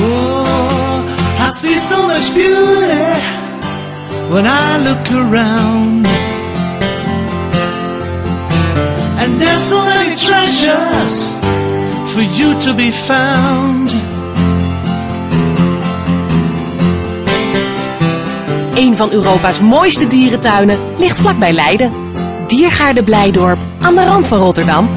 Oh, I see so much beauty when I look around. And there's so many treasures for you to be found. Een van Europa's mooiste dierentuinen ligt vlakbij Leiden. Diergaarde Blijdorp, aan de rand van Rotterdam.